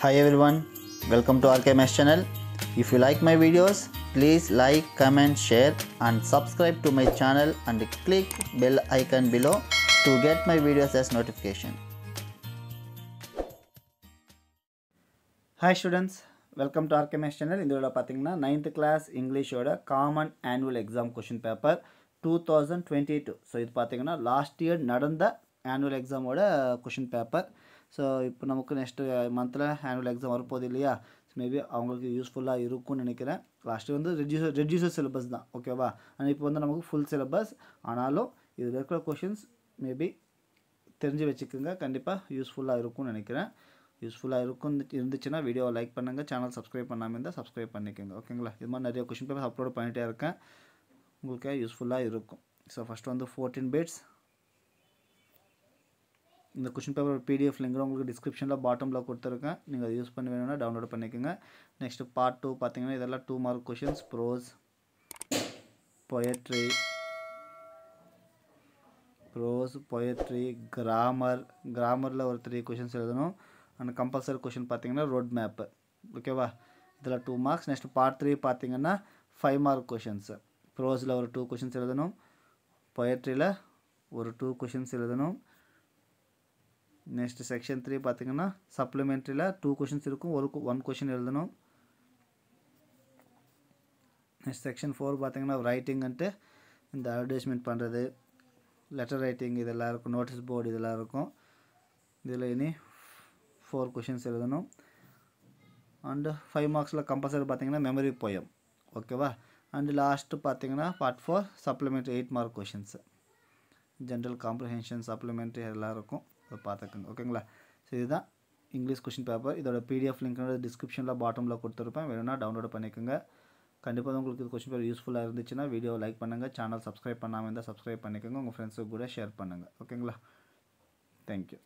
Hi everyone, welcome to RKMS channel. If you like my videos, please like, comment, share and subscribe to my channel and click bell icon below to get my videos as notification. Hi students welcome to ஆர்கேமேஸ் channel இந்த வீடியோவில் பார்த்தீங்கன்னா ninth class இங்கிலீஷோட common annual exam question paper two thousand twenty two so இது பார்த்தீங்கன்னா last year நடந்த annual எக்ஸாமோட question paper So இப்போ நமக்கு next மந்தில் annual exam வரப்போகுது இல்லையா? மேபி அவங்களுக்கு யூஸ்ஃபுல்லாக இருக்கும்னு நினைக்கிறேன். லாஸ்ட்டு வந்து ரெடியூசர் ரெடியூசர் சிலபஸ் தான் ஓகேவா ஆனால் இப்போ வந்து நமக்கு ஃபுல் சிலபஸ் ஆனாலும் இதில் இருக்கிற கொஷின்ஸ் மேபி தெரிஞ்சு வச்சுக்கோங்க. கண்டிப்பாக யூஸ்ஃபுல்லாக இருக்கும்னு நினைக்கிறேன். யூஸ்ஃபுல்லாக இருக்கும் இருந்துச்சுன்னா வீடியோவை லைக் பண்ணுங்கள் சேனல் சப்ஸ்கிரைப் பண்ணாமல் இருந்தால் சப்ஸ்கிரைப் பண்ணிக்கோங்க ஓகேங்களா இது மாதிரி நிறைய கொஷின் பேப்பர்ஸ் அப்லோட் பண்ணிகிட்டே இருக்கேன். உங்களுக்கு யூஸ்ஃபுல்லாக இருக்கும். ஸோ ஃபஸ்ட்டு வந்து ஃபோர்டீன் பேட்ஸ் இந்த கொஷின் பேப்பர் பிடிஎஃப் லிங்க் உங்களுக்கு டிஸ்கிரிப்ஷனில் பாட்டமில் கொடுத்துருக்கேன். நீங்கள் அதை யூஸ் பண்ணி வேணும்னா டவுன்லோட் பண்ணிக்கோங்க. நெக்ஸ்ட்டு பார்ட் டூ பார்த்தீங்கன்னா இதெல்லாம் two mark questions prose poetry prose poetry grammar கிராமரில் ஒரு த்ரீ கொஷின்ஸ் எழுதணும். அண்ட் கம்பல்சரி கொஷின் பார்த்தீங்கன்னா ரோட் மேப்பு ஓகேவா இதில் two marks next part three பார்த்தீங்கன்னா ஃபைவ் மார்க் கொஷின்ஸு ப்ரோஸில் ஒரு டூ கொஷின்ஸ் எழுதணும். பொயட்ரியில் ஒரு டூ கொஷின்ஸ் எழுதணும். நெக்ஸ்ட் செக்ஷன் த்ரீ பார்த்தீங்கன்னா சப்ளிமெண்ட்ரியில் டூ கொஷின்ஸ் இருக்கும். ஒரு ஒன் கொஷின் எழுதணும். நெக்ஸ்ட் செக்ஷன் ஃபோர் பார்த்தீங்கன்னா ரைட்டிங்ன்ட்டு இந்த அட்வர்டைஸ்மெண்ட் பண்ணுறது லெட்டர் ரைட்டிங் இதெல்லாம் இருக்கும். நோட்டீஸ் போர்டு இதெல்லாம் இருக்கும். இதில் இனி ஃபோர் கொஷின்ஸ் எழுதணும். அண்டு ஃபைவ் மார்க்ஸில் கம்பல்சரி பார்த்தீங்கன்னா மெமரி போயம் ஓகேவா அண்டு லாஸ்ட்டு பார்த்தீங்கன்னா part four supplementary eight mark questions general comprehension supplementary எல்லாம் இருக்கும். பார்த்துக்கோங்க ஓகேங்களா? ஸோ இதுதான் இங்கிலீஷ் கொஷின் பேப்பர் இதோட பிடிஎஃப் லிங்க்கோட டிஸ்கிரிப்ஷனில் பாட்டமில் கொடுத்துருப்பேன். வேணும்னா டவுன்லோட் பண்ணிக்கோங்க. கண்டிப்பாக உங்களுக்கு இது கொஷின் பேப்பர் யூஸ்ஃபுல்லாக இருந்துச்சுன்னா வீடியோ லைக் பண்ணுங்கள் சேனல் சப்ஸ்கிரைப் பண்ணாமல் இருந்தால் சப்ஸ்கிரைப் பண்ணிக்கோங்க. உங்கள் ஃப்ரெண்ட்ஸுக்கு கூட ஷேர் பண்ணுங்கள் ஓகேங்களா? தேங்க்யூ